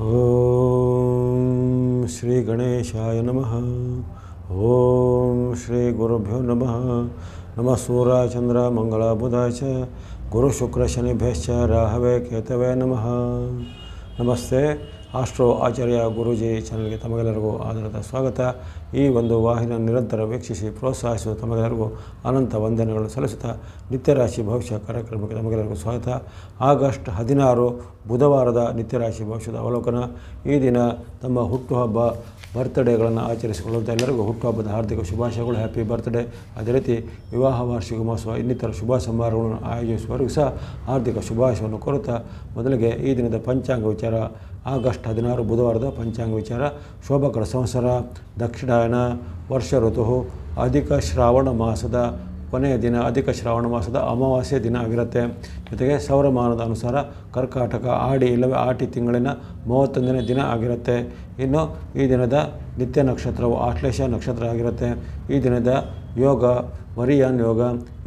ॐ श्रीगणेशाय नमः। ॐ श्रीगुरुभ्यो नमः। नमः सूर्याय चन्द्र मङ्गलाबुधाय च। गुरुशुक्रशनिभ्यश्च राहवे, केतवे नमः। नमस्ते। ಆಸ್ಟ್ರೋ ಆಚಾರ್ಯ ಗುರೂಜಿ ಚಾನಲ್ಗೆ ತಮಗೆಲ್ಲರಿಗೂ ಆಧಾರದ ಸ್ವಾಗತ. ಈ ಒಂದು ವಾಹಿನ ನಿರಂತರ ವೀಕ್ಷಿಸಿ ಪ್ರೋತ್ಸಾಹಿಸುವ ತಮಗೆಲ್ಲರಿಗೂ ಅನಂತ ವಂದನೆಗಳು ಸಲ್ಲಿಸುತ್ತಾ ನಿತ್ಯರಾಶಿ ಭವಿಷ್ಯ ಕಾರ್ಯಕ್ರಮಕ್ಕೆ ತಮಗೆಲ್ಲರಿಗೂ ಸ್ವಾಗತ. ಆಗಸ್ಟ್ ಹದಿನಾರು ಬುಧವಾರದ ನಿತ್ಯರಾಶಿ ಭವಿಷ್ಯದ ಅವಲೋಕನ. ಈ ದಿನ ತಮ್ಮ ಹುಟ್ಟುಹಬ್ಬ ಬರ್ತ್ಡೇಗಳನ್ನು ಆಚರಿಸಿಕೊಳ್ಳುವಂಥ ಎಲ್ಲರಿಗೂ ಹುಟ್ಟುಹಬ್ಬದ ಹಾರ್ದಿಕ ಶುಭಾಶಯಗಳು. ಹ್ಯಾಪಿ ಬರ್ತ್ಡೇ ಅದೇ ರೀತಿ ವಿವಾಹ ವಾರ್ಷಿಕ ಮಹೋತ್ಸವ, ಇನ್ನಿತರ ಶುಭ ಸಮಾರಂಭಗಳನ್ನು ಆಯೋಜಿಸುವವರೆಗೂ ಸಹ ಹಾರ್ದಿಕ ಶುಭಾಶಯವನ್ನು ಕೋರುತ್ತಾ ಮೊದಲಿಗೆ ಈ ದಿನದ ಪಂಚಾಂಗ ವಿಚಾರ. ಆಗಸ್ಟ್ ಹದಿನಾರು ಬುಧವಾರದ ಪಂಚಾಂಗ ವಿಚಾರ. ಶೋಭಕರ ಸಂವತ್ಸರ, ದಕ್ಷಿಣಾಯನ ವರ್ಷ ಋತು ಅಧಿಕ ಶ್ರಾವಣ ಮಾಸದ ಕೊನೆಯ ದಿನ ಅಧಿಕ ಶ್ರಾವಣ ಮಾಸದ ಅಮಾವಾಸ್ಯೆ ದಿನ ಆಗಿರುತ್ತೆ. ಜೊತೆಗೆ ಸೌರಮಾನದ ಅನುಸಾರ ಕರ್ಕಾಟಕ, ಆಡಿ ಇಲ್ಲವೇ ಆಟಿ ತಿಂಗಳಿನ ಮೂವತ್ತೊಂದನೇ ದಿನ ಆಗಿರುತ್ತೆ. ಇನ್ನು ಈ ದಿನದ ನಿತ್ಯ ನಕ್ಷತ್ರವು ಆಶ್ಲೇಷ ನಕ್ಷತ್ರ ಆಗಿರುತ್ತೆ. ಈ ದಿನದ ಯೋಗ ವರಿಯಾನ್ ಯೋಗ,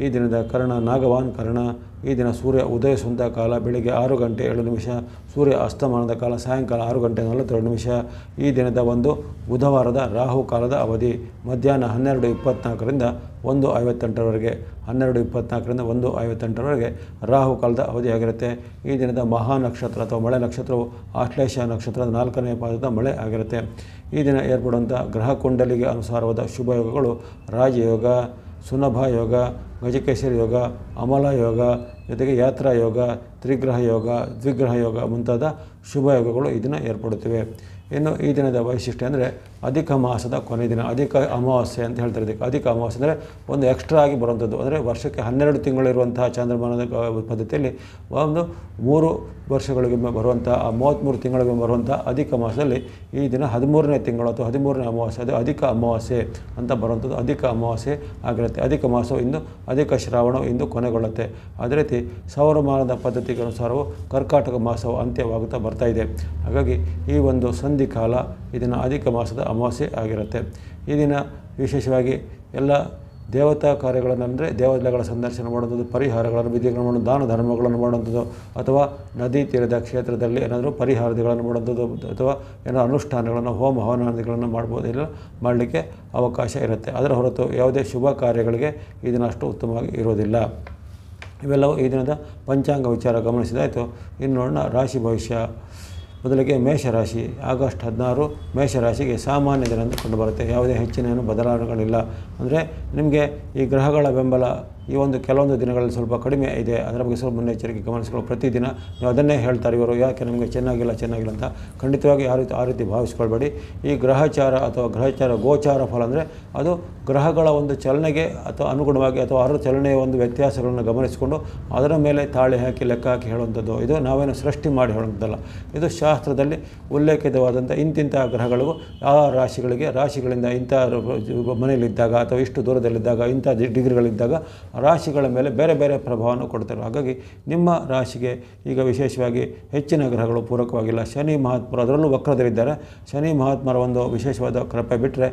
ಈ ದಿನದ ಕರ್ಣ ನಾಗವಾನ್ ಕರ್ಣ ಈ ದಿನ ಸೂರ್ಯ ಉದಯಿಸುವಂಥ ಕಾಲ, ಬೆಳಿಗ್ಗೆ ಆರು ಗಂಟೆ ಏಳು ನಿಮಿಷ, ಸೂರ್ಯ ಅಸ್ತಮಾನದ ಕಾಲ, ಸಾಯಂಕಾಲ ಆರು ಗಂಟೆ ನಲವತ್ತೆರಡು ನಿಮಿಷ. ಈ ದಿನದ ಒಂದು ಬುಧವಾರದ ರಾಹು ಕಾಲದ ಅವಧಿ, ಮಧ್ಯಾಹ್ನ ಹನ್ನೆರಡು ಇಪ್ಪತ್ತ್ನಾಲ್ಕರಿಂದ ಒಂದು ಐವತ್ತೆಂಟರವರೆಗೆ. ಹನ್ನೆರಡು ಇಪ್ಪತ್ತ್ನಾಲ್ಕರಿಂದ ಒಂದು ಐವತ್ತೆಂಟರವರೆಗೆ ರಾಹು ಕಾಲದ ಅವಧಿಯಾಗಿರುತ್ತೆ. ಈ ದಿನದ ಮಹಾ ನಕ್ಷತ್ರ ಅಥವಾ ಮಳೆ ನಕ್ಷತ್ರವು ಆಶ್ಲೇಷ ನಕ್ಷತ್ರದ ನಾಲ್ಕನೇ ಪಾದದ ಮಳೆ ಆಗಿರುತ್ತೆ. ಈ ದಿನ ಏರ್ಪಡುವಂಥ ಗ್ರಹ ಕುಂಡಲಿಗೆ ಅನುಸಾರವಾದ ಶುಭಯೋಗಗಳು ರಾಜಯೋಗ. ಸುನಭ ಯೋಗ, ಗಜಕೇಸರಿ ಯೋಗ, ಅಮಲ ಯೋಗ, ಜೊತೆಗೆ ಯಾತ್ರಾ ಯೋಗ, ತ್ರಿಗ್ರಹ ಯೋಗ, ದ್ವಿಗ್ರಹ ಯೋಗ ಮುಂತಾದ ಶುಭ ಯೋಗಗಳು ಈ ದಿನ ಏರ್ಪಡುತ್ತಿವೆ. ಇನ್ನು ಈ ದಿನದ ವೈಶಿಷ್ಟ್ಯ ಅಂದರೆ ಅಧಿಕ ಮಾಸದ ಕೊನೆ ದಿನ, ಅಧಿಕ ಅಮಾವಾಸ್ಯೆ ಅಂತ ಹೇಳ್ತಾರೆ ಇದಕ್ಕೆ. ಅಧಿಕ ಅಮಾವಾಸ್ಯೆ ಅಂದರೆ ಒಂದು ಎಕ್ಸ್ಟ್ರಾ ಆಗಿ ಬರುವಂಥದ್ದು ಅಂದರೆ ವರ್ಷಕ್ಕೆ ಹನ್ನೆರಡು ತಿಂಗಳಿರುವಂತಹ ಚಾಂದ್ರಮಾನದ ಪದ್ಧತಿಯಲ್ಲಿ ಒಂದು ಮೂರು ವರ್ಷಗಳಿಗೊಮ್ಮೆ ಬರುವಂಥ ಆ ಮೂವತ್ತ್ಮೂರು ತಿಂಗಳಿಗೊಮ್ಮೆ ಬರುವಂಥ ಅಧಿಕ ಮಾಸದಲ್ಲಿ ಈ ದಿನ ಹದಿಮೂರನೇ ತಿಂಗಳು ಅಥವಾ ಹದಿಮೂರನೇ ಅಮಾವಾಸ್ಯೆ, ಅದು ಅಧಿಕ ಅಮಾವಾಸ್ಯೆ ಅಂತ ಬರುವಂಥದ್ದು ಅಧಿಕ ಅಮಾವಾಸ್ಯೆ ಆಗಿರುತ್ತೆ. ಅಧಿಕ ಮಾಸವು ಇಂದು, ಅಧಿಕ ಶ್ರಾವಣವು ಇಂದು ಕೊನೆಗೊಳ್ಳುತ್ತೆ. ಅದೇ ರೀತಿ ಸೌರಮಾನದ ಪದ್ಧತಿಗೆ ಅನುಸಾರವು ಕರ್ಕಾಟಕ ಮಾಸವು ಅಂತ್ಯವಾಗುತ್ತಾ ಬರ್ತಾ ಇದೆ. ಹಾಗಾಗಿ ಈ ಒಂದು ಸಂಧಿ ಕಾಲ ಇದನ್ನು ಅಧಿಕ ಮಾಸದ ಅಮಾವಾಸ್ಯೆ ಆಗಿರುತ್ತೆ. ಈ ದಿನ ವಿಶೇಷವಾಗಿ ಎಲ್ಲ ದೇವತಾ ಕಾರ್ಯಗಳನ್ನು ಅಂದರೆ ದೇವಾಲಯಗಳ ಸಂದರ್ಶನ ಮಾಡುವಂಥದ್ದು, ಪರಿಹಾರಗಳನ್ನು, ವಿಧಿಗಳನ್ನು ಮಾಡೋದು ದಾನ ಧರ್ಮಗಳನ್ನು ಮಾಡುವಂಥದ್ದು, ಅಥವಾ ನದಿ ತೀರದ ಕ್ಷೇತ್ರದಲ್ಲಿ ಏನಾದರೂ ಪರಿಹಾರಗಳನ್ನು ಮಾಡುವಂಥದ್ದು, ಅಥವಾ ಏನೋ ಅನುಷ್ಠಾನಗಳನ್ನು, ಹೋಮ ಹವನಾದಿಗಳನ್ನು ಮಾಡ್ಬೋದು ಇಲ್ಲ ಮಾಡಲಿಕ್ಕೆ ಅವಕಾಶ ಇರುತ್ತೆ. ಅದರ ಹೊರತು ಯಾವುದೇ ಶುಭ ಕಾರ್ಯಗಳಿಗೆ ಈ ದಿನ ಅಷ್ಟು ಉತ್ತಮವಾಗಿ ಇರೋದಿಲ್ಲ ಇವೆಲ್ಲವೂ ಈ ದಿನದ ಪಂಚಾಂಗ ವಿಚಾರ ಗಮನಿಸಿದಾಯಿತು. ಇನ್ನು ನೋಡೋಣ, ರಾಶಿ ಭವಿಷ್ಯ. ಮೊದಲಿಗೆ ಮೇಷರಾಶಿ, ಆಗಸ್ಟ್ ಹದಿನಾರು ಮೇಷರಾಶಿಗೆ ಸಾಮಾನ್ಯ ದಿನ ಅಂತ ಕಂಡುಬರುತ್ತೆ ಯಾವುದೇ ಹೆಚ್ಚಿನ ಏನು ಬದಲಾವಣೆಗಳಿಲ್ಲ. ಅಂದರೆ ನಿಮಗೆ ಈ ಗ್ರಹಗಳ ಬೆಂಬಲ ಈ ಒಂದು ಕೆಲವೊಂದು ದಿನಗಳಲ್ಲಿ ಸ್ವಲ್ಪ ಕಡಿಮೆ ಇದೆ. ಅದರ ಬಗ್ಗೆ ಸ್ವಲ್ಪ ಮುನ್ನೆಚ್ಚರಿಕೆ ಗಮನಿಸಿಕೊಳ್ಳಿ ಪ್ರತಿದಿನ ನೀವು ಅದನ್ನೇ ಹೇಳ್ತಾರೆ ಇವರು. ಯಾಕೆ ನಮಗೆ ಚೆನ್ನಾಗಿಲ್ಲ ಚೆನ್ನಾಗಿಲ್ಲ ಅಂತ ಖಂಡಿತವಾಗಿ ಯಾವ ರೀತಿ, ಆ ರೀತಿ ಭಾವಿಸ್ಕೊಳ್ಬೇಡಿ. ಈ ಗ್ರಹಚಾರ ಅಥವಾ ಗ್ರಹಚಾರ ಗೋಚಾರ ಫಲ ಅಂದರೆ ಅದು ಗ್ರಹಗಳ ಒಂದು ಚಲನೆಗೆ ಅಥವಾ ಅನುಗುಣವಾಗಿ ಅಥವಾ ಅದರ ಚಲನೆಯ ಒಂದು ವ್ಯತ್ಯಾಸಗಳನ್ನು ಗಮನಿಸಿಕೊಂಡು ಅದರ ಮೇಲೆ ತಾಳೆ ಹಾಕಿ ಲೆಕ್ಕ ಹಾಕಿ ಹೇಳುವಂಥದ್ದು. ಇದು ನಾವೇನು ಸೃಷ್ಟಿ ಮಾಡಿ ಹೇಳುವಂಥದ್ದಲ್ಲ. ಇದು ಶಾಸ್ತ್ರದಲ್ಲಿ ಉಲ್ಲೇಖಿತವಾದಂಥ ಇಂತಿಂಥ ಗ್ರಹಗಳಿಗೂ ಆ ರಾಶಿಗಳಿಗೆ, ರಾಶಿಗಳಿಂದ ಇಂಥ ಮನೆಯಲ್ಲಿದ್ದಾಗ ಅಥವಾ ಇಷ್ಟು ದೂರದಲ್ಲಿದ್ದಾಗ, ಇಂಥ ಡಿಗ್ರಿಗಳಿದ್ದಾಗ ರಾಶಿಗಳ ಮೇಲೆ ಬೇರೆ ಬೇರೆ ಪ್ರಭಾವವನ್ನು ಕೊಡ್ತಾರೆ. ಹಾಗಾಗಿ ನಿಮ್ಮ ರಾಶಿಗೆ ಈಗ ವಿಶೇಷವಾಗಿ ಹೆಚ್ಚಿನ ಗ್ರಹಗಳು ಪೂರಕವಾಗಿಲ್ಲ. ಶನಿ ಮಹಾತ್ಮರು, ಅದರಲ್ಲೂ ವಕ್ರದಲ್ಲಿದ್ದಾರೆ. ಶನಿ ಮಹಾತ್ಮರ ಒಂದು ವಿಶೇಷವಾದ ಕೃಪೆ ಬಿಟ್ಟರೆ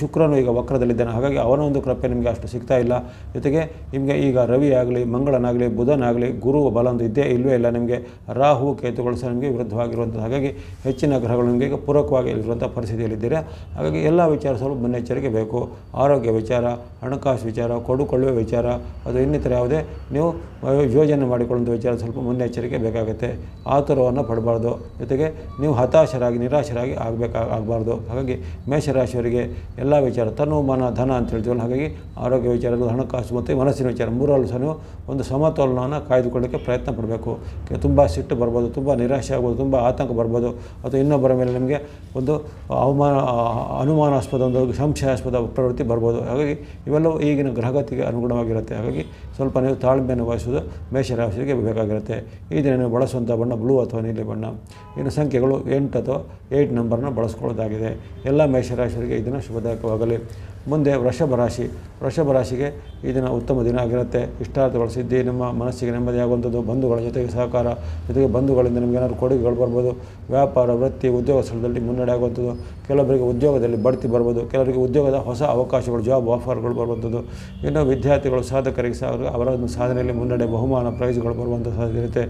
ಶುಕ್ರನು ಈಗ ವಕ್ರದಲ್ಲಿದ್ದಾನೆ. ಹಾಗಾಗಿ ಅವನ ಒಂದು ಕೃಪೆ ನಿಮಗೆ ಅಷ್ಟು ಸಿಗ್ತಾ ಇಲ್ಲ. ಜೊತೆಗೆ ನಿಮಗೆ ಈಗ ರವಿ ಆಗಲಿ ಮಂಗಳನಾಗಲಿ, ಬುಧನಾಗಲಿ, ಗುರು ಬಲ ಒಂದು ಇದ್ದೇ ಇಲ್ಲವೇ ಇಲ್ಲ ನಿಮಗೆ. ರಾಹು, ಕೇತುಗಳು ಸಹ ನಿಮಗೆ ವಿರುದ್ಧವಾಗಿರುವಂಥದ್ದು. ಹಾಗಾಗಿ ಹೆಚ್ಚಿನ ಗ್ರಹಗಳು ನಿಮಗೆ ಈಗ ಪೂರಕವಾಗಿ ಇರುವಂಥ ಪರಿಸ್ಥಿತಿಯಲ್ಲಿದ್ದೀರಾ. ಹಾಗಾಗಿ ಎಲ್ಲ ವಿಚಾರ ಸ್ವಲ್ಪ ಮುನ್ನೆಚ್ಚರಿಕೆ ಬೇಕು. ಆರೋಗ್ಯ ವಿಚಾರ, ಹಣಕಾಸು ವಿಚಾರ, ಕೊಡುಕೊಳ್ಳುವ ವಿಚಾರ ಅದು ಇನ್ನಿತರ ಯಾವುದೇ, ನೀವು ಯೋಜನೆ ಮಾಡಿಕೊಳ್ಳುವಂಥ ವಿಚಾರ ಸ್ವಲ್ಪ ಮುನ್ನೆಚ್ಚರಿಕೆ ಬೇಕಾಗುತ್ತೆ. ಆತುರವನ್ನು ಪಡಬಾರ್ದು. ಜೊತೆಗೆ ನೀವು ಹತಾಶರಾಗಿ, ನಿರಾಶರಾಗಿ ಆಗಬೇಕಾಗಬಾರ್ದು ಹಾಗಾಗಿ ಮೇಷರಾಶಿಯವರಿಗೆ ಎಲ್ಲ ವಿಚಾರ, ತನು, ಮನ, ಧನ ಅಂತ ಹೇಳ್ತೀವಲ್ಲ, ಹಾಗಾಗಿ ಆರೋಗ್ಯ ವಿಚಾರಗಳು ಹಣಕಾಸು ಮತ್ತು ಮನಸ್ಸಿನ ವಿಚಾರ ಮೂರಲ್ಲೂ ಸಹ ನೀವು ಒಂದು ಸಮತೋಲನವನ್ನು ಕಾಯ್ದುಕೊಳ್ಳೋಕ್ಕೆ ಪ್ರಯತ್ನ ಪಡಬೇಕು. ತುಂಬ ಸಿಟ್ಟು ಬರ್ಬೋದು, ತುಂಬ ನಿರಾಶೆ ಆಗ್ಬೋದು, ತುಂಬ ಆತಂಕ ಬರ್ಬೋದು. ಅಥವಾ ಇನ್ನೊಬ್ಬರ ಮೇಲೆ ನಿಮಗೆ ಒಂದು ಅವಮಾನ, ಅನುಮಾನಾಸ್ಪದ ಒಂದು ಸಂಶಯಾಸ್ಪದ ಪ್ರವೃತ್ತಿ ಬರ್ಬೋದು. ಹಾಗಾಗಿ ಇವೆಲ್ಲವೂ ಈಗಿನ ಗ್ರಹಗತಿಗೆ ಅನುಗುಣವಾಗಿರುತ್ತೆ. ಹಾಗಾಗಿ ಸ್ವಲ್ಪ ನೀವು ತಾಳ್ಮೆಯನ್ನು ವಹಿಸುವುದು ಮೇಷರಾಶಿಗೆ ಬೇಕಾಗಿರುತ್ತೆ. ಈ ದಿನ ನೀವು ಬಳಸುವಂಥ ಬಣ್ಣ ಬ್ಲೂ ಅಥವಾ ನೀಲಿ ಬಣ್ಣ. ಇನ್ನು ಸಂಖ್ಯೆಗಳು ಎಂಟು ಅಥವಾ ಏಯ್ಟ್ ನಂಬರ್ನ ಬಳಸ್ಕೊಳ್ಳೋದಾಗಿದೆ. ಎಲ್ಲ ಮೇಷರಾಶಿಗೆ ಇದನ್ನು ದಿನ ಶುಭದಾಯಕವಾಗಲಿ. ಮುಂದೆ ವೃಷಭ ರಾಶಿ. ವೃಷಭ ರಾಶಿಗೆ ಈ ದಿನ ಉತ್ತಮ ದಿನ ಆಗಿರುತ್ತೆ. ಇಷ್ಟಾರ್ಥಗಳು ಸಿದ್ಧಿ, ನಿಮ್ಮ ಮನಸ್ಸಿಗೆ ನೆಮ್ಮದಿಯಾಗುವಂಥದ್ದು, ಬಂಧುಗಳ ಜೊತೆಗೆ ಸಹಕಾರ, ಜೊತೆಗೆ ಬಂಧುಗಳಿಂದ ನಿಮಗೆ ಏನಾದರೂ ಕೊಡುಗೆಗಳು ಬರ್ಬೋದು. ವ್ಯಾಪಾರ, ವೃತ್ತಿ, ಉದ್ಯೋಗ ಸ್ಥಳದಲ್ಲಿ ಮುನ್ನಡೆ ಆಗುವಂಥದ್ದು. ಕೆಲವರಿಗೆ ಉದ್ಯೋಗದಲ್ಲಿ ಬಡ್ತಿ ಬರ್ಬೋದು. ಕೆಲವರಿಗೆ ಉದ್ಯೋಗದ ಹೊಸ ಅವಕಾಶಗಳು ಜಾಬ್ ಆಫರ್ಗಳು ಬರುವಂಥದ್ದು. ಇನ್ನು ವಿದ್ಯಾರ್ಥಿಗಳು, ಸಾಧಕರಿಗೆ ಸಹ ಅವರು ಒಂದು ಸಾಧನೆಯಲ್ಲಿ ಮುನ್ನಡೆ, ಬಹುಮಾನ ಪ್ರೈಸ್ಗಳು ಬರುವಂಥ ಸಾಧ್ಯತೆ ಇರುತ್ತೆ.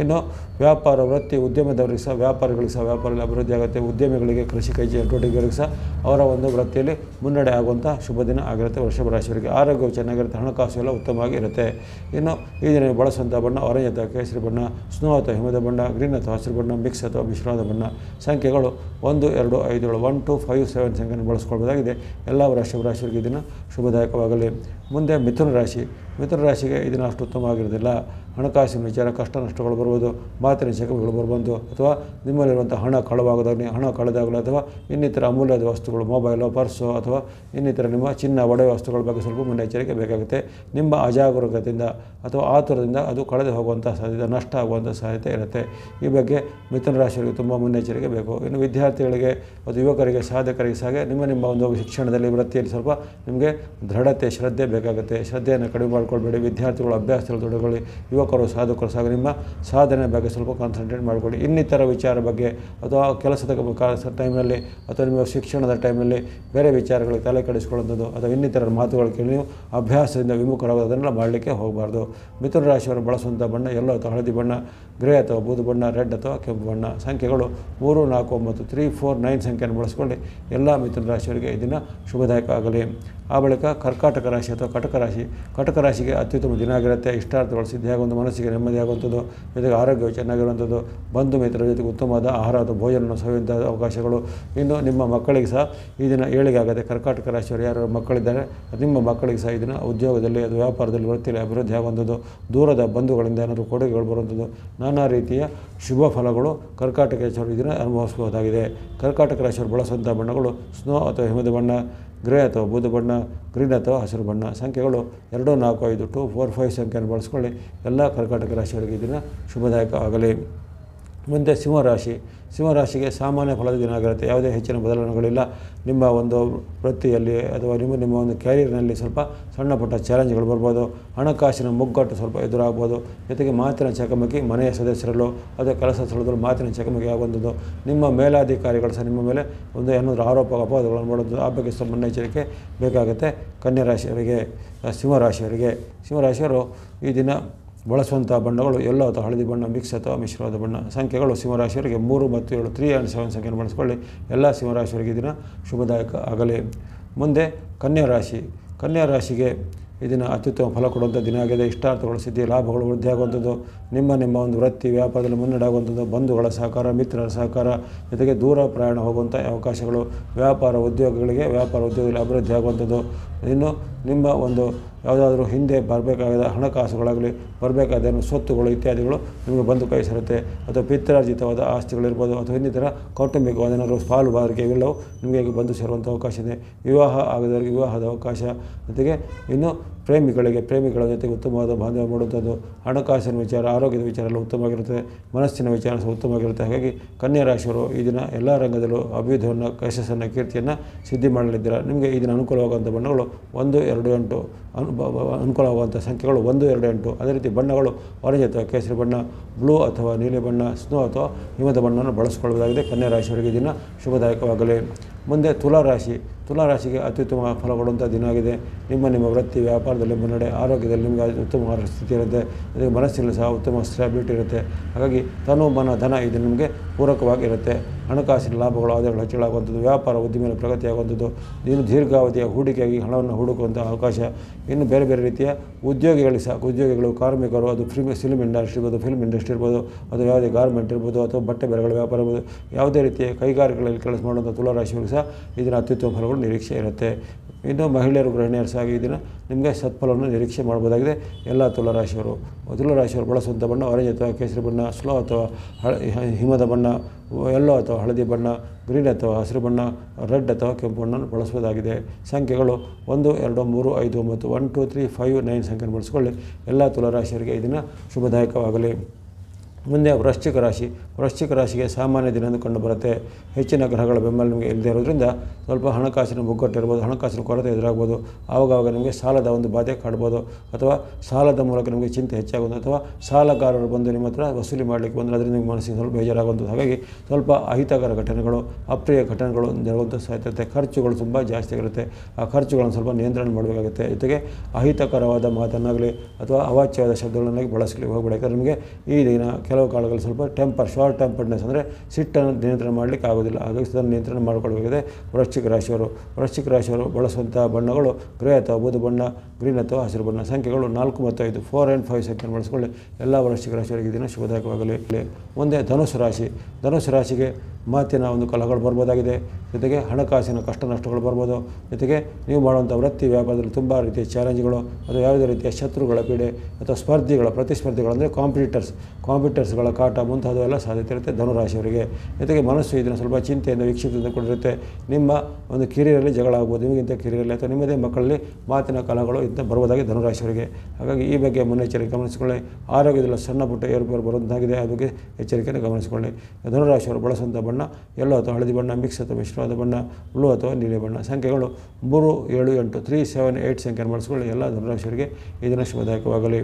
ಇನ್ನು ವ್ಯಾಪಾರ, ವೃತ್ತಿ, ಉದ್ಯಮದವರಿಗೆ ಸಹ, ವ್ಯಾಪಾರಿಗಳಿಗೆ ಸಹ ವ್ಯಾಪಾರದಲ್ಲಿ ಅಭಿವೃದ್ಧಿ ಆಗುತ್ತೆ. ಉದ್ಯಮಿಗಳಿಗೆ ಕೃಷಿ ಕೈ ಚಟುವಟಿಕೆಗಳಿಗೆ ಸಹ ಅವರ ಒಂದು ವೃತ್ತಿಯಲ್ಲಿ ಮುನ್ನಡೆ ಆಗುವಂಥ ಶುಭ ದಿನ ಆಗಿರುತ್ತೆ. ವೃಷಭ ರಾಶಿಯವರಿಗೆ ಆರೋಗ್ಯವು ಚೆನ್ನಾಗಿರುತ್ತೆ. ಹಣಕಾಸು ಎಲ್ಲ ಉತ್ತಮವಾಗಿ ಇರುತ್ತೆ. ಇನ್ನು ಈ ದಿನ ಬಳಸುವಂಥ ಬಣ್ಣ ಆರೆಂಜ್ ಅಥವಾ ಕೇಸರಿ ಬಣ್ಣ ಸ್ನೋ ಅಥವಾ ಹಿಮದ ಬಣ್ಣ ಗ್ರೀನ್ ಅಥವಾ ಹಸಿರು ಬಣ್ಣ ಮಿಕ್ಸ್ ಅಥವಾ ಮಿಶ್ರವಾದ ಬಣ್ಣ. ಸಂಖ್ಯೆಗಳು ಒಂದು, ಎರಡು, ಐದು, ಏಳು ಒನ್ ಟು ಫೈವ್ ಸೆವೆನ್ ಸಂಖ್ಯೆಯನ್ನು ಬಳಸ್ಕೊಳ್ಬೋದಾಗಿದೆ. ಎಲ್ಲ ವೃಷಭ ರಾಶಿಯವರಿಗೆ ಈ ದಿನ ಶುಭದಾಯಕವಾಗಲಿ. ಮುಂದೆ ಮಿಥುನ ರಾಶಿ. ಮಿಥುನ ರಾಶಿಗೆ ಇದನ್ನು ದಿನ ಅಷ್ಟು ಉತ್ತಮವಾಗಿರೋದಿಲ್ಲ ಹಣಕಾಸಿನ ವಿಚಾರ, ಕಷ್ಟ ನಷ್ಟಗಳು ಬರ್ಬೋದು ಮಾತಿನ ಚಕಮಗಳು ಬರ್ಬೋದು ಅಥವಾ ನಿಮ್ಮಲ್ಲಿರುವಂಥ ಹಣ ಕಳವಾಗೋದಾಗಲಿ, ಹಣ ಕಳೆದಾಗಲಿ ಅಥವಾ ಇನ್ನಿತರ ಅಮೂಲ್ಯದ ವಸ್ತುಗಳು, ಮೊಬೈಲು, ಪರ್ಸು ಅಥವಾ ಇನ್ನಿತರ ನಿಮ್ಮ ಚಿನ್ನ ಒಡೆ ವಸ್ತುಗಳ ಬಗ್ಗೆ ಸ್ವಲ್ಪ ಮುನ್ನೆಚ್ಚರಿಕೆ ಬೇಕಾಗುತ್ತೆ. ನಿಮ್ಮ ಅಜಾಗರೂಕತೆಯಿಂದ ಅಥವಾ ಆತುರದಿಂದ ಅದು ಕಳೆದು ಹೋಗುವಂಥ ಸಾಧ್ಯತೆ, ನಷ್ಟ ಆಗುವಂಥ ಸಾಧ್ಯತೆ ಇರುತ್ತೆ. ಈ ಬಗ್ಗೆ ಮಿಥುನ ರಾಶಿಯವರಿಗೆ ತುಂಬ ಮುನ್ನೆಚ್ಚರಿಕೆ ಬೇಕು. ಇನ್ನು ವಿದ್ಯಾರ್ಥಿಗಳಿಗೆ ಮತ್ತು ಯುವಕರಿಗೆ, ಸಾಧಕರಿಗೆ ಸಹ ನಿಮ್ಮ ನಿಮ್ಮ ಒಂದು ಶಿಕ್ಷಣದಲ್ಲಿ, ವೃತ್ತಿಯಲ್ಲಿ ಸ್ವಲ್ಪ ನಿಮಗೆ ದೃಢತೆ, ಶ್ರದ್ಧೆ ಬೇಕಾಗುತ್ತೆ. ಶ್ರದ್ಧೆಯನ್ನು ಕಡಿಮೆ ಮಾಡ್ಕೊಳ್ಬೇಡಿ. ವಿದ್ಯಾರ್ಥಿಗಳು ಅಭ್ಯಾಸದಲ್ಲಿ ತೊಡಗೊಳ್ಳಿ ಯುವಕರು, ಸಾಧಕರು ನಿಮ್ಮ ಸಾಧನೆ ಬಗ್ಗೆ ಸ್ವಲ್ಪ ಕಾನ್ಸಂಟ್ರೇಟ್ ಮಾಡಿಕೊಳ್ಳಿ. ಇನ್ನಿತರ ವಿಚಾರ ಬಗ್ಗೆ ಅಥವಾ ಕೆಲಸದ ಟೈಮ್ನಲ್ಲಿ ಅಥವಾ ನಿಮ್ಮ ಶಿಕ್ಷಣದ ಟೈಮಲ್ಲಿ ಬೇರೆ ವಿಚಾರಗಳಿಗೆ ತಲೆ ಕೆಡಿಸ್ಕೊಳ್ಳೋದು ಅಥವಾ ಇನ್ನಿತರ ಮಾತುಗಳು ಕೇಳಿ ನೀವು ಅಭ್ಯಾಸದಿಂದ ವಿಮುಖರಾಗೋದನ್ನೆಲ್ಲ ಮಾಡಲಿಕ್ಕೆ ಹೋಗಬಾರ್ದು. ಮಿಥುನ ರಾಶಿಯವರು ಬಳಸುವಂಥ ಬಣ್ಣ, ಎಲ್ಲೋ ಅಥವಾ ಹಳದಿ ಬಣ್ಣ ಗ್ರೇ ಅಥವಾ ಬೂದು ಬಣ್ಣ, ರೆಡ್ ಅಥವಾ ಕೆಂಪು ಬಣ್ಣ. ಸಂಖ್ಯೆಗಳು ಮೂರು, ನಾಲ್ಕು, ಒಂಬತ್ತು, ತ್ರೀ, ಫೋರ್, ನೈನ್ ಸಂಖ್ಯೆಯನ್ನು ಬಳಸಿಕೊಂಡು ಎಲ್ಲ ಮಿಥುನ ರಾಶಿಯವರಿಗೆ ಈ ದಿನ ಶುಭದಾಯಕ ಆಗಲಿ. ಆ ಬಳಿಕ ಕರ್ಕಾಟಕ ರಾಶಿ ಅಥವಾ ಕಟಕ ರಾಶಿ. ಕಟಕ ರಾಶಿಗೆ ಅತ್ಯುತ್ತಮ ದಿನ ಆಗಿರುತ್ತೆ. ಇಷ್ಟಾರ್ಥಗಳು ಸಿದ್ಧಿಯಾಗುವಂಥ ಮನಸ್ಸಿಗೆ ನೆಮ್ಮದಿಯಾಗುವಂಥದ್ದು, ಜೊತೆಗೆ ಆರೋಗ್ಯವು ಚೆನ್ನಾಗಿರುವಂಥದ್ದು. ಬಂಧು ಮಿತ್ರರ ಜೊತೆಗೆ ಉತ್ತಮವಾದ ಆಹಾರ ಅಥವಾ ಭೋಜನ ಸವಿಯುವಂಥ ಅವಕಾಶಗಳು. ಇನ್ನು ನಿಮ್ಮ ಮಕ್ಕಳಿಗೆ ಸಹ ಈ ದಿನ ಏಳಿಗೆ ಆಗುತ್ತೆ ಕರ್ಕಾಟಕ ರಾಶಿಯವರು ಯಾರು ಮಕ್ಕಳಿದ್ದಾರೆ, ನಿಮ್ಮ ಮಕ್ಕಳಿಗೆ ಸಹ ಈ ದಿನ ಉದ್ಯೋಗದಲ್ಲಿ ಅದು ವ್ಯಾಪಾರದಲ್ಲಿ ವೃತ್ತಿಯಲ್ಲಿ ಅಭಿವೃದ್ಧಿ ಆಗುವಂಥದ್ದು ದೂರದ ಬಂಧುಗಳಿಂದ ಏನಾದರೂ ಕೊಡುಗೆಗಳು ಬರುವಂಥದ್ದು. ನಾನಾ ರೀತಿಯ ಶುಭ ಫಲಗಳು ಕರ್ಕಾಟಕ ರಾಶಿಯವರು ಇದನ್ನು ದಿನ ಅನುಭವಿಸಬಹುದಾಗಿದೆ. ಕರ್ಕಾಟಕ ರಾಶಿಯವರು ಬಳಸುವಂಥ ಬಣ್ಣಗಳು ಸ್ನೋ ಅಥವಾ ಹಿಮದ ಬಣ್ಣ, ಗ್ರೇ ಅಥವಾ ಬೂದು ಬಣ್ಣ, ಗ್ರೀನ್ ಅಥವಾ ಹಸಿರು ಬಣ್ಣ. ಸಂಖ್ಯೆಗಳು ಎರಡು, ನಾಲ್ಕು, ಐದು, ಟು, ಫೋರ್, ಫೈವ್ ಸಂಖ್ಯೆಯನ್ನು ಬಳಸ್ಕೊಳ್ಳಿ. ಎಲ್ಲ ಕರ್ಕಾಟಕ ರಾಶಿಯವರಿಗೆ ಇದನ್ನು ದಿನ ಶುಭದಾಯಕ ಆಗಲಿ ಮುಂದೆ ಸಿಂಹರಾಶಿ ಸಿಂಹರಾಶಿಗೆ ಸಾಮಾನ್ಯ ಫಲದ ದಿನ ಆಗಿರುತ್ತೆ ಯಾವುದೇ ಹೆಚ್ಚಿನ ಬದಲಾವಣೆಗಳಿಲ್ಲ. ನಿಮ್ಮ ಒಂದು ವೃತ್ತಿಯಲ್ಲಿ ಅಥವಾ ನಿಮ್ಮ ನಿಮ್ಮ ಒಂದು ಕ್ಯಾರಿಯರ್ನಲ್ಲಿ ಸ್ವಲ್ಪ ಸಣ್ಣ ಪುಟ್ಟ ಚಾಲೆಂಜ್ಗಳು ಬರ್ಬೋದು. ಹಣಕಾಸಿನ ಮುಗ್ಗಟ್ಟು ಸ್ವಲ್ಪ ಎದುರಾಗ್ಬೋದು. ಜೊತೆಗೆ ಮಾತಿನ ಚಕಮಕಿ ಮನೆಯ ಸದಸ್ಯರಲ್ಲೂ ಅಥವಾ ಕೆಲಸ ಸ್ಥಳದಲ್ಲೂ ಮಾತಿನ ಚಕಮಕಿ ಆಗುವಂಥದ್ದು. ನಿಮ್ಮ ಮೇಲಾಧಿಕಾರಿಗಳು ಸಹ ನಿಮ್ಮ ಮೇಲೆ ಒಂದು ಏನಾದರೂ ಆರೋಪ, ಅಪವಾದಗಳನ್ನು ಮಾಡೋದು ಆ ಬಗ್ಗೆ ಸ್ವಲ್ಪ ಮುನ್ನೆಚ್ಚರಿಕೆ ಬೇಕಾಗುತ್ತೆ ಕನ್ಯಾ ರಾಶಿಯವರಿಗೆ ಸಿಂಹರಾಶಿಯವರಿಗೆ ಸಿಂಹರಾಶಿಯವರು ಈ ದಿನ ಬಳಸುವಂಥ ಬಣ್ಣಗಳು ಎಲ್ಲೋ ಅಥವಾ ಹಳದಿ ಬಣ್ಣ ಮಿಕ್ಸ್ ಅಥವಾ ಮಿಶ್ರವಾದ ಬಣ್ಣ. ಸಂಖ್ಯೆಗಳು ಸಿಂಹರಾಶಿಯವರಿಗೆ ಮೂರು ಮತ್ತು ಏಳು. ತ್ರೀ ಆ್ಯಂಡ್ ಸೆವೆನ್ ಸಂಖ್ಯೆಯನ್ನು ಬಳಸಿಕೊಳ್ಳಿ. ಎಲ್ಲ ಸಿಂಹರಾಶಿಯವರಿಗೆ ದಿನ ಶುಭದಾಯಕ ಆಗಲಿ. ಮುಂದೆ ಕನ್ಯಾ ರಾಶಿ. ಕನ್ಯಾ ರಾಶಿಗೆ ಇದನ್ನು ಅತ್ಯುತ್ತಮ ಫಲ ಕೊಡುವಂಥ ದಿನ ಆಗಿದೆ. ಇಷ್ಟಾರ್ಥಗಳು, ಸಿದ್ಧಿ, ಲಾಭಗಳು ವೃದ್ಧಿಯಾಗುವಂಥದ್ದು ನಿಮ್ಮ ನಿಮ್ಮ ಒಂದು ವೃತ್ತಿ ವ್ಯಾಪಾರದಲ್ಲಿ ಮುನ್ನಡೆಯಾಗುವಂಥದ್ದು ಬಂಧುಗಳ ಸಹಕಾರ, ಮಿತ್ರರ ಸಹಕಾರ, ಜೊತೆಗೆ ದೂರ ಪ್ರಯಾಣ ಹೋಗುವಂಥ ಅವಕಾಶಗಳು. ವ್ಯಾಪಾರ ಉದ್ಯೋಗಗಳಿಗೆ ವ್ಯಾಪಾರ ಉದ್ಯೋಗದಲ್ಲಿ ಅಭಿವೃದ್ಧಿ ಆಗುವಂಥದ್ದು. ಇನ್ನು ನಿಮ್ಮ ಒಂದು ಯಾವುದಾದ್ರೂ ಹಿಂದೆ ಬರಬೇಕಾದ ಹಣಕಾಸುಗಳಾಗಲಿ ಬರಬೇಕಾದ ಸ್ವತ್ತುಗಳು ಇತ್ಯಾದಿಗಳು ನಿಮಗೆ ಬಂದು ಕೈ ಸೇರುತ್ತೆ. ಅಥವಾ ಪಿತ್ರಾರ್ಜಿತವಾದ ಆಸ್ತಿಗಳಿರ್ಬೋದು, ಅಥವಾ ಇನ್ನಿತರ ಕೌಟುಂಬಿಕವಾದ ಏನಾದರೂ ಪಾಲು ಬಾರಿಕೆ ಇವೆಲ್ಲವೂ ನಿಮಗೆ ಬಂದು ಸೇರುವಂಥ ಅವಕಾಶ ಇದೆ. ವಿವಾಹ ಆಗದವರಿಗೆ ವಿವಾಹದ ಅವಕಾಶ ಜೊತೆಗೆ ಇನ್ನು ಪ್ರೇಮಿಗಳಿಗೆ, ಪ್ರೇಮಿಗಳ ಜೊತೆಗೆ ಉತ್ತಮವಾದ ಬಾಂಧವ್ಯ ಮಾಡುವಂಥದ್ದು ಹಣಕಾಸಿನ ವಿಚಾರ, ಆರೋಗ್ಯದ ವಿಚಾರ ಎಲ್ಲ ಉತ್ತಮವಾಗಿರುತ್ತದೆ ಮನಸ್ಸಿನ ವಿಚಾರ ಸಹ ಉತ್ತಮವಾಗಿರುತ್ತೆ. ಹಾಗಾಗಿ ಕನ್ಯಾ ರಾಶಿಯವರು ಈ ದಿನ ಎಲ್ಲ ರಂಗದಲ್ಲೂ ಅಭಿವೃದ್ಧಿಯನ್ನು ಯಶಸ್ಸನ್ನು, ಕೀರ್ತಿಯನ್ನು ಸಿದ್ಧಿ ಮಾಡಲಿದ್ದೀರಾ? ನಿಮಗೆ ಈ ದಿನ ಅನುಕೂಲವಾಗುವಂಥ ಬಣ್ಣಗಳು ಒಂದು, ಎರಡು, ಎಂಟು ಅನು ಅನುಕೂಲವಾಗುವಂಥ ಸಂಖ್ಯೆಗಳು ಒಂದು, ಎರಡು, ಎಂಟು. ಅದೇ ರೀತಿ ಬಣ್ಣಗಳು ಆರೆಂಜ್ ಅಥವಾ ಕೇಸರಿ ಬಣ್ಣ ಬ್ಲೂ ಅಥವಾ ನೀಲಿ ಬಣ್ಣ ಸ್ನೋ ಅಥವಾ ಹಿಮದ ಬಣ್ಣವನ್ನು ಬಳಸಿಕೊಳ್ಳುವುದಾಗಿದೆ ಕನ್ಯಾ ರಾಶಿಯವರಿಗೆ ದಿನ ಶುಭದಾಯಕವಾಗಲಿ. ಮುಂದೆ ತುಲಾರಾಶಿ ತುಲಾರಾಶಿಗೆ ತುಲಾ ರಾಶಿಗೆ ಅತ್ಯುತ್ತಮ ಫಲ ಕೊಡುವಂಥ ದಿನ ಆಗಿದೆ. ನಿಮ್ಮ ನಿಮ್ಮ ವೃತ್ತಿ, ವ್ಯಾಪಾರದಲ್ಲಿ ಮುನ್ನಡೆ ಆರೋಗ್ಯದಲ್ಲಿ ನಿಮಗೆ ಉತ್ತಮವಾದ ಸ್ಥಿತಿ ಇರುತ್ತೆ. ಅದಕ್ಕೆ ಮನಸ್ಸಿನಲ್ಲಿ ಸಹ ಉತ್ತಮ ಸ್ಟ್ಯಾಬಿಲಿಟಿ ಇರುತ್ತೆ. ಹಾಗಾಗಿ ತನು ಮನ ಧನ ಇದು ನಿಮಗೆ ಪೂರಕವಾಗಿರುತ್ತೆ. ಹಣಕಾಸಿನ ಲಾಭಗಳು, ಆದಾಯಗಳು ಹೆಚ್ಚಳಾಗುವಂಥದ್ದು, ವ್ಯಾಪಾರ ಉದ್ದಿಮೆಯಲ್ಲಿ ಪ್ರಗತಿಯಾಗುವಂಥದ್ದು ಇನ್ನು ದೀರ್ಘಾವಧಿಯ ಹೂಡಿಕೆಯಾಗಿ ಹಣವನ್ನು ಹುಡುಕುವಂಥ ಅವಕಾಶ, ಇನ್ನು ಬೇರೆ ಬೇರೆ ರೀತಿಯ ಉದ್ಯೋಗಿಗಳು ಸಹ, ಉದ್ಯೋಗಿಗಳು, ಕಾರ್ಮಿಕರು, ಅದು ಫಿಲ್ಮ್ ಫಿಲ್ಮ್ ಇಂಡಸ್ಟ್ರಿ ಇರ್ಬೋದು ಫಿಲ್ಮ್ ಇಂಡಸ್ಟ್ರಿ ಇರ್ಬೋದು, ಅದು ಯಾವುದೇ ಗಾರ್ಮೆಂಟ್ ಇರ್ಬೋದು, ಅಥವಾ ಬಟ್ಟೆ ಬೆಲೆಗಳ ವ್ಯಾಪಾರ ಇರ್ಬೋದು, ಯಾವುದೇ ರೀತಿಯ ಕೈಗಾರಿಕೆಗಳಲ್ಲಿ ಕೆಲಸ ಮಾಡುವಂಥ ತುಲಾರಾಶಿಯವರು ಸಹ ಇದನ್ನು ಅತ್ಯುತ್ತಮ ಫಲಗಳು ನಿರೀಕ್ಷೆ ಇರುತ್ತೆ. ಇನ್ನು ಮಹಿಳೆಯರು, ಗೃಹಿಣಿಯರು ಸಹ ಇದನ್ನು ದಿನ ನಿಮಗೆ ಸತ್ಫಲವನ್ನು ನಿರೀಕ್ಷೆ ಮಾಡ್ಬೋದಾಗಿದೆ. ಎಲ್ಲ ತುಲಾರಾಶಿಯವರು ತುಲಾರಾಶಿಯವರು ಬಳಸುವಂಥ ಬಣ್ಣ ಆರೆಂಜ್ ಅಥವಾ ಕೇಸರಿ ಬಣ್ಣ ಸ್ಲೋ ಅಥವಾ ಹಿಮದ ಬಣ್ಣ ಎಲ್ಲೋ ಅಥವಾ ಹಳದಿ ಬಣ್ಣ, ಗ್ರೀನ್ ಅಥವಾ ಹಸಿರು ಬಣ್ಣ, ರೆಡ್ ಅಥವಾ ಕೆಂಪು ಬಣ್ಣವನ್ನು ಬಳಸಬಹುದಾಗಿದೆ ಸಂಖ್ಯೆಗಳು ಒಂದು, ಎರಡು, ಮೂರು, ಐದು, ಒಂಬತ್ತು one two, three, five, nine ಸಂಖ್ಯೆಯನ್ನು ಬಳಸ್ಕೊಳ್ಳಿ. ಎಲ್ಲ ತುಲಾರಾಶಿಯರಿಗೆ ಇದನ್ನು ದಿನ ಶುಭದಾಯಕವಾಗಲಿ. ಮುಂದೆ ವೃಶ್ಚಿಕ ರಾಶಿ, ವೃಶ್ಚಿಕ ರಾಶಿಗೆ ಸಾಮಾನ್ಯ ದಿನ ಕಂಡು ಕಂಡುಬರುತ್ತೆ ಹೆಚ್ಚಿನ ಗ್ರಹಗಳ ಬೆಂಬಲ ನಿಮಗೆ ಇಲ್ಲದೆ ಇರೋದ್ರಿಂದ ಸ್ವಲ್ಪ ಹಣಕಾಸಿನ ಮುಗ್ಗಟ್ಟು ಇರ್ಬೋದು, ಹಣಕಾಸಿನ ಕೊರತೆ ಎದುರಾಗ್ಬೋದು. ಆವಾಗವಾಗ ನಿಮಗೆ ಸಾಲದ ಒಂದು ಬಾಧೆ ಕಾಡ್ಬೋದು. ಅಥವಾ ಸಾಲದ ಮೂಲಕ ನಿಮಗೆ ಚಿಂತೆ ಹೆಚ್ಚಾಗೋದು, ಅಥವಾ ಸಾಲಗಾರರು ಬಂದು ನಿಮ್ಮ ಹತ್ರ ವಸೂಲಿ ಮಾಡಲಿಕ್ಕೆ ಬಂದರೆ ಅದರಿಂದ ನಿಮಗೆ ಮನಸ್ಸಿಗೆ ಸ್ವಲ್ಪ ಬೇಜಾರಾಗುವಂಥದ್ದು. ಹಾಗಾಗಿ ಸ್ವಲ್ಪ ಅಹಿತಕರ ಘಟನೆಗಳು, ಅಪ್ರಿಯ ಘಟನೆಗಳು ಜರುಗುವಂಥ ಸಾಧ್ಯತೆ ಖರ್ಚುಗಳು ತುಂಬ ಜಾಸ್ತಿ ಆಗಿರುತ್ತೆ ಆ ಖರ್ಚುಗಳನ್ನು ಸ್ವಲ್ಪ ನಿಯಂತ್ರಣ ಮಾಡಬೇಕಾಗುತ್ತೆ. ಜೊತೆಗೆ ಅಹಿತಕರವಾದ ಮಾತನ್ನಾಗಲಿ ಅಥವಾ ಅವಾಚ್ಯವಾದ ಶಬ್ದಗಳನ್ನಾಗಿ ಬಳಸಲಿಕ್ಕೆ ಹೋಗಬೇಕಾದ್ರೆ ನಿಮಗೆ ಈ ದಿನ ಕೆಲವು ಕಾಲಗಳಲ್ಲಿ ಸ್ವಲ್ಪ ಟೆಂಪರ್ ಶಾರ್ಟ್ ಟೆಂಪರ್ಡ್ನೆಸ್ ಅಂದರೆ ಸಿಟ್ಟನ್ನು ನಿಯಂತ್ರಣ ಮಾಡಲಿಕ್ಕೆ ಆಗೋದಿಲ್ಲ ಹಾಗಾಗಿ ಅದನ್ನು ನಿಯಂತ್ರಣ ಮಾಡಿಕೊಳ್ಬೇಕಿದೆ ವೃಶ್ಚಿಕ ರಾಶಿಯವರು ವೃಶ್ಚಿಕ ರಾಶಿಯವರು ಬಳಸುವಂಥ ಬಣ್ಣಗಳು ಗ್ರೇ ಅಥವಾ ಬೂದು ಬಣ್ಣ, ಗ್ರೀನ್ ಅಥವಾ ಹಸಿರು ಬಣ್ಣ. ಸಂಖ್ಯೆಗಳು ನಾಲ್ಕು ಮತ್ತು ಐದು. ಫೋರ್ ಆ್ಯಂಡ್ ಫೈವ್ ಸೆಕೆಂಡ್ ಬಳಸಿಕೊಳ್ಳಿ. ಎಲ್ಲ ವೃಶ್ಚಿಕ ರಾಶಿಯವರಿಗೆ ದಿನ ಶುಭದಾಯಕವಾಗಲಿ. ಮುಂದೆ ಧನುಸು ರಾಶಿ. ಧನುಸು ರಾಶಿಗೆ ಮಾತಿನ ಒಂದು ಕಲಹಗಳು ಬರ್ಬೋದಾಗಿದೆ. ಜೊತೆಗೆ ಹಣಕಾಸಿನ ಕಷ್ಟ ನಷ್ಟಗಳು ಬರ್ಬೋದು. ಜೊತೆಗೆ ನೀವು ಮಾಡುವಂಥ ವೃತ್ತಿ ವ್ಯಾಪಾರದಲ್ಲಿ ತುಂಬ ರೀತಿಯ ಚಾಲೆಂಜ್ಗಳು ಅಥವಾ ಯಾವುದೇ ರೀತಿಯ ಶತ್ರುಗಳ ಪೀಡೆ, ಅಥವಾ ಸ್ಪರ್ಧಿಗಳ ಪ್ರತಿಸ್ಪರ್ಧಿಗಳು, ಅಂದರೆ ಕಾಂಪಿಟೇಟರ್ಸ್ ಕಾಂಪಿಟೇಟರ್ಸ್ಗಳ ಕಾಟ ಮುಂತಾದವೆಲ್ಲ ಸಾಧ್ಯತೆ ಇರುತ್ತೆ ಧನುರಾಶಿಯವರಿಗೆ. ಜೊತೆಗೆ ಮನಸ್ಸು ಇದನ್ನು ಸ್ವಲ್ಪ ಚಿಂತೆಯಿಂದ ವೀಕ್ಷಿತದಿಂದ ಕೂಡಿರುತ್ತೆ ನಿಮ್ಮ ಒಂದು ಕಿರಿಯರಲ್ಲಿ ಜಗಳ ಆಗ್ಬೋದು. ನಿಮಗಿಂತ ಕಿರಿಯರಲ್ಲಿ ಅಥವಾ ನಿಮ್ಮದೇ ಮಕ್ಕಳಲ್ಲಿ ಮಾತಿನ ಕಲಹಗಳು ಇಂಥ ಬರುವುದಾಗಿ ಧನುರಾಶಿಯವರಿಗೆ. ಹಾಗಾಗಿ ಈ ಬಗ್ಗೆ ಮುನ್ನೆಚ್ಚರಿಕೆ ಗಮನಿಸಿಕೊಳ್ಳಿ. ಆರೋಗ್ಯದಲ್ಲಿ ಸಣ್ಣ ಪುಟ್ಟ ಏರುಪೇರು ಬರುವಂತಾಗಿದೆ. ಆ ಬಗ್ಗೆ ಎಚ್ಚರಿಕೆಯನ್ನು ಗಮನಿಸಿಕೊಳ್ಳಿ. ಧನುರಾಶಿಯವರು ಬಳಸುವಂಥ ಬಣ್ಣ, ಎಲ್ಲೋ ಅಥವಾ ಹಳದಿ ಬಣ್ಣ, ಮಿಕ್ಸ್ ಅಥವಾ ಮಿಶ್ರವಾದ ಬಣ್ಣ, ಬ್ಲೂ ಅಥವಾ ನೀಲಿ ಬಣ್ಣ. ಸಂಖ್ಯೆಗಳು ಮೂರು, ಏಳು, ಎಂಟು, ತ್ರೀ, ಸೆವೆನ್ ಏಯ್ಟ್ ಸಂಖ್ಯೆಯನ್ನು ಬಳಸಿಕೊಳ್ಳಿ ಎಲ್ಲ ಧನುರಾಶಿಯವರಿಗೆ ಈ ದಿನ ಶುಭದಾಯಕವಾಗಲಿ.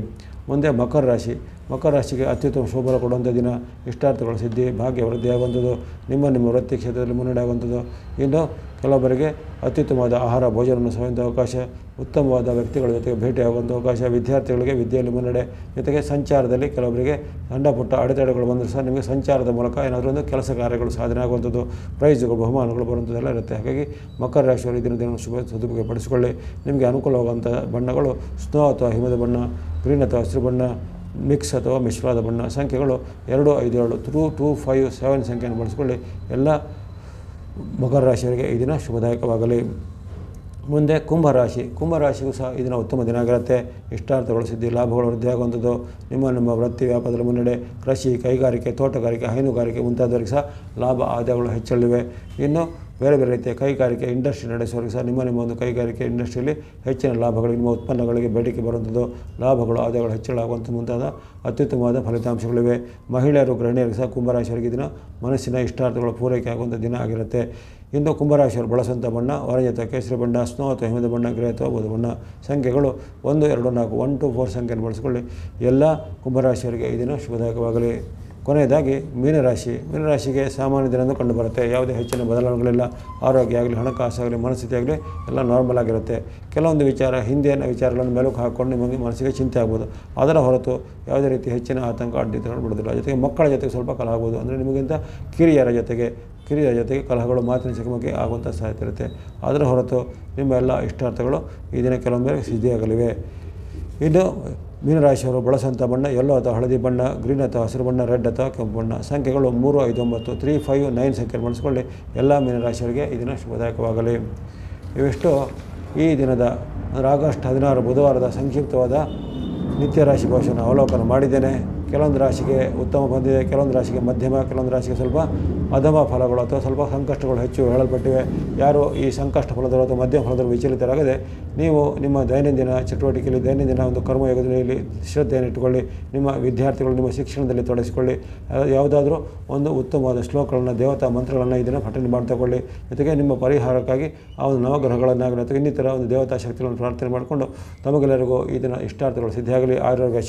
ಮುಂದೆ ಮಕರ ರಾಶಿ. ಮಕರ ರಾಶಿಗೆ ಅತ್ಯುತ್ತಮ ಶೋಭನ ಕೊಡುವಂಥ ದಿನ ಇಷ್ಟಾರ್ಥಗಳ ಸಿದ್ಧಿ, ಭಾಗ್ಯ ವೃದ್ಧಿಯಾಗುವಂಥದ್ದು ನಿಮ್ಮ ನಿಮ್ಮ ವೃತ್ತಿ ಕ್ಷೇತ್ರದಲ್ಲಿ ಮುನ್ನಡೆ ಆಗುವಂಥದ್ದು. ಇನ್ನು ಕೆಲವೊಬ್ಬರಿಗೆ ಅತ್ಯುತ್ತಮವಾದ ಆಹಾರ, ಭೋಜನವನ್ನು ಸವಿಯುವಂಥ ಅವಕಾಶ ಉತ್ತಮವಾದ ವ್ಯಕ್ತಿಗಳ ಜೊತೆಗೆ ಭೇಟಿಯಾಗುವಂಥ ಅವಕಾಶ, ವಿದ್ಯಾರ್ಥಿಗಳಿಗೆ ವಿದ್ಯೆಯಲ್ಲಿ ಮುನ್ನಡೆ ಜೊತೆಗೆ ಸಂಚಾರದಲ್ಲಿ ಕೆಲವೊಬ್ಬರಿಗೆ ಸಣ್ಣ ಪುಟ್ಟ ಅಡೆತಡೆಗಳು ಬಂದರೂ ಸಹ ನಿಮಗೆ ಸಂಚಾರದ ಮೂಲಕ ಏನಾದರೂ ಒಂದು ಕೆಲಸ ಕಾರ್ಯಗಳು ಸಾಧನೆ ಆಗುವಂಥದ್ದು ಪ್ರೈಸ್ಗಳು ಬಹುಮಾನಗಳು ಬರುವಂಥದ್ದೆಲ್ಲ ಇರುತ್ತೆ. ಹಾಗಾಗಿ ಮಕರ ರಾಶಿಯವರು ಇದನ್ನು ದಿನ ಶುಭ ಸದುಪಯೋಗ ಪಡಿಸಿಕೊಳ್ಳಿ ನಿಮಗೆ ಅನುಕೂಲವಾಗುವಂಥ ಬಣ್ಣಗಳು, ಸ್ನೋ ಅಥವಾ ಹಿಮದ ಬಣ್ಣ, ಗ್ರೀನ್ ಅಥವಾ ಹಸಿರು ಬಣ್ಣ, ಮಿಕ್ಸ್ ಅಥವಾ ಮಿಶ್ರವಾದ ಬಣ್ಣ, ಸಂಖ್ಯೆಗಳು ಎರಡು, ಐದು, ಏಳು ಟೂ ಟೂ, ಫೈವ್, ಸೆವೆನ್ ಸಂಖ್ಯೆಯನ್ನು ಬಳಸಿಕೊಳ್ಳಿ. ಎಲ್ಲ ಮಕರ ರಾಶಿಯವರಿಗೆ ಈ ದಿನ ಶುಭದಾಯಕವಾಗಲಿ. ಮುಂದೆ ಕುಂಭರಾಶಿ. ಕುಂಭರಾಶಿಗೂ ಸಹ ಇದನ್ನು ದಿನ ಉತ್ತಮ ದಿನ ಆಗಿರುತ್ತೆ ಇಷ್ಟಾರ್ಥಗಳು ಸಿದ್ಧಿ ಲಾಭಗಳು ವೃದ್ಧಿಯಾಗುವಂಥದ್ದು. ನಿಮ್ಮ ನಿಮ್ಮ ವೃತ್ತಿ ವ್ಯಾಪಾರದ ಮುನ್ನಡೆ ಕೃಷಿ, ಕೈಗಾರಿಕೆ, ತೋಟಗಾರಿಕೆ, ಹೈನುಗಾರಿಕೆ ಮುಂತಾದವರಿಗೆ ಸಹ ಲಾಭ ಆದಾಯಗಳು ಹೆಚ್ಚಲಿವೆ ಇನ್ನು ಬೇರೆ ಬೇರೆ ರೀತಿಯ ಕೈಗಾರಿಕೆ, ಇಂಡಸ್ಟ್ರಿ ನಡೆಸುವವರಿಗೆ ಸಹ ನಿಮ್ಮ ನಿಮ್ಮ ಒಂದು ಕೈಗಾರಿಕೆ ಇಂಡಸ್ಟ್ರಿಯಲ್ಲಿ ಹೆಚ್ಚಿನ ಲಾಭಗಳು, ನಿಮ್ಮ ಉತ್ಪನ್ನಗಳಿಗೆ ಬೇಡಿಕೆ ಬರುವಂಥದ್ದು, ಲಾಭಗಳು, ಆದಾಯಗಳು ಹೆಚ್ಚಳ ಆಗುವಂಥ ಮುಂತಾದ ಅತ್ಯುತ್ತಮವಾದ ಫಲಿತಾಂಶಗಳಿವೆ. ಮಹಿಳೆಯರು, ಗೃಹಿಣಿಯರಿಗೆ ಸಹ ಕುಂಭರಾಶಿಯವರಿಗೆ ದಿನ ಮನಸ್ಸಿನ ಇಷ್ಟಾರ್ಥಗಳು ಪೂರೈಕೆ ಆಗುವಂಥ ದಿನ ಆಗಿರುತ್ತೆ. ಇನ್ನು ಕುಂಭರಾಶಿಯವರು ಬಳಸುವಂಥ ಬಣ್ಣ ಅಥವಾ ಕೇಸರಿ ಬಣ್ಣ, ಸ್ನೋ ಅಥವಾ ಹಿಮದ ಬಣ್ಣ ಗ್ರೇ ಅಥವಾ ಬುಧ ಬಣ್ಣ ಸಂಖ್ಯೆಗಳು ಒಂದು, ಎರಡು, ನಾಲ್ಕು ಒನ್ ಟು ಫೋರ್ ಸಂಖ್ಯೆಯನ್ನು ಬಳಸಿಕೊಳ್ಳಿ. ಎಲ್ಲ ಕುಂಭರಾಶಿಯವರಿಗೆ ಈ ದಿನ ಶುಭದಾಯಕವಾಗಲಿ. ಕೊನೆಯದಾಗಿ ಮೀನರಾಶಿ. ಮೀನರಾಶಿಗೆ ಸಾಮಾನ್ಯ ದಿನ ಎಂದು ಕಂಡುಬರುತ್ತೆ ಯಾವುದೇ ಹೆಚ್ಚಿನ ಬದಲಾವಣೆಗಳಿಲ್ಲ. ಆರೋಗ್ಯ ಆಗಲಿ ಹಣಕಾಸಾಗಲಿ ಮನಸ್ಥಿತಿ ಆಗಲಿ ಎಲ್ಲ ನಾರ್ಮಲ್ ಆಗಿರುತ್ತೆ. ಕೆಲವೊಂದು ವಿಚಾರ ಹಿಂದಿನ ವಿಚಾರಗಳನ್ನು ಮೆಲುಕು ಹಾಕ್ಕೊಂಡು ನಿಮಗೆ ಮನಸ್ಸಿಗೆ ಚಿಂತೆ ಆಗ್ಬೋದು. ಅದರ ಹೊರತು ಯಾವುದೇ ರೀತಿ ಹೆಚ್ಚಿನ ಆತಂಕ ಅಡ್ಡಿತಗಳು ಬಿಡೋದಿಲ್ಲ ಜೊತೆಗೆ ಮಕ್ಕಳ ಜೊತೆಗೆ ಸ್ವಲ್ಪ ಕಲಹ ಆಗ್ಬೋದು. ಅಂದರೆ ನಿಮಗಿಂತ ಕಿರಿಯರ ಜೊತೆಗೆ ಕಿರಿಯರ ಜೊತೆಗೆ ಕಲಹಗಳು ಮಾತಿನ ಚಕಮಕಿ ಆಗುವಂಥ ಸಾಧ್ಯತೆ ಇರುತ್ತೆ. ಅದರ ಹೊರತು ನಿಮ್ಮ ಎಲ್ಲ ಇಷ್ಟಾರ್ಥಗಳು ಈ ದಿನ ಕೆಲವೊಮ್ಮೆ ಸಿದ್ಧಿಯಾಗಲಿವೆ. ಇನ್ನು ಮೀನರಾಶಿಯವರು ಬಳಸುವಂಥ ಬಣ್ಣ ಎಲ್ಲೋ ಅಥವಾ ಹಳದಿ ಬಣ್ಣ ಗ್ರೀನ್ ಅಥವಾ ಹಸಿರು ಬಣ್ಣ ರೆಡ್ ಅಥವಾ ಕೆಂಪು ಬಣ್ಣ. ಸಂಖ್ಯೆಗಳು ಮೂರು, ಐದು, ಒಂಬತ್ತು ತ್ರೀ ಫೈವ್ ನೈನ್ ಸಂಖ್ಯೆ ಬಳಸಿಕೊಳ್ಳಿ. ಎಲ್ಲ ಮೀನರಾಶಿಯವರಿಗೆ ಈ ದಿನ ಶುಭದಾಯಕವಾಗಲಿ. ಇವೆಷ್ಟು ಈ ದಿನದ ಅಂದರೆ ಆಗಸ್ಟ್ ಹದಿನಾರು ಬುಧವಾರದ ಸಂಕ್ಷಿಪ್ತವಾದ ನಿತ್ಯ ರಾಶಿ ಭವಿಷ್ಯನ ಅವಲೋಕನ ಮಾಡಿದ್ದೇನೆ. ಕೆಲವೊಂದು ರಾಶಿಗೆ ಉತ್ತಮ ಬಂದಿದೆ, ಕೆಲವೊಂದು ರಾಶಿಗೆ ಮಧ್ಯಮ, ಕೆಲವೊಂದು ರಾಶಿಗೆ ಸ್ವಲ್ಪ ಅಧಮ ಫಲಗಳು ಅಥವಾ ಸ್ವಲ್ಪ ಸಂಕಷ್ಟಗಳು ಹೆಚ್ಚು ಹೇಳಲ್ಪಟ್ಟಿವೆ. ಯಾರು ಈ ಸಂಕಷ್ಟ ಫಲದರು ಅಥವಾ ಮಧ್ಯಮ ಫಲದರು ವಿಚಲಿತರಾಗದೆ ನೀವು ನಿಮ್ಮ ದೈನಂದಿನ ಚಟುವಟಿಕೆಯಲ್ಲಿ ದೈನಂದಿನ ಒಂದು ಕರ್ಮಯೋಗದಲ್ಲಿ ಶ್ರದ್ಧೆಯನ್ನು ಇಟ್ಟುಕೊಳ್ಳಿ. ನಿಮ್ಮ ವಿದ್ಯಾರ್ಥಿಗಳು ನಿಮ್ಮ ಶಿಕ್ಷಣದಲ್ಲಿ ತೊಡಗಿಸಿಕೊಳ್ಳಿ. ಯಾವುದಾದ್ರೂ ಒಂದು ಉತ್ತಮವಾದ ಶ್ಲೋಕಗಳನ್ನು, ದೇವತಾ ಮಂತ್ರಗಳನ್ನು ಇದನ್ನು ದಿನ ಪಠನೆ ಮಾಡ್ತಕೊಳ್ಳಿ ಜೊತೆಗೆ ನಿಮ್ಮ ಪರಿಹಾರಕ್ಕಾಗಿ ಆ ಒಂದು ನವಗ್ರಹಗಳನ್ನಾಗಲಿ ಅಥವಾ ಇನ್ನಿತರ ಒಂದು ದೇವತಾ ಶಕ್ತಿಗಳನ್ನು ಪ್ರಾರ್ಥನೆ ಮಾಡಿಕೊಂಡು ತಮಗೆಲ್ಲರಿಗೂ ಇದನ್ನು ದಿನ ಇಷ್ಟಾರ್ಥಗಳು ಸಿದ್ಧಿಯಾಗಲಿ, ಆರೋಗ್ಯ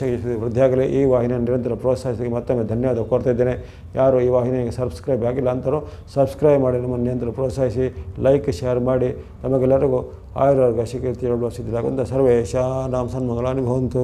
ವೃದ್ಧಿಯಾಗಲಿ. ಈ ವಾಹಿನಿಯನ್ನು ನಿರಂತರ ಪ್ರೋತ್ಸಾಹಿಸಿ ಮತ್ತೊಮ್ಮೆ ಧನ್ಯವಾದ ಕೋರ್ತಾ ಇದ್ದೇನೆ. ಯಾರು ಈ ವಾಹಿನಿಗೆ ಸಬ್ಸ್ಕ್ರೈಬ್ ಆಗಿಲ್ಲ ಅಂತಾರೋ ಸಬ್ಸ್ಕ್ರೈಬ್ ಮಾಡಿ ನಮ್ಮನ್ನು ನಿರಂತರ ಪ್ರೋತ್ಸಾಹಿಸಿ ಲೈಕ್ ಶೇರ್ ಮಾಡಿ. ನಮಗೆಲ್ಲರಿಗೂ ಆಯುರ್ವೇದ ಶಿಕ್ಷೆ ಹೇಳುವ ಸಿದ್ಧಾಗಂತ ಸರ್ವೇಶ ನಾಮ ಸನ್ಮಂಗಲಾನಿ ಭವಂತು.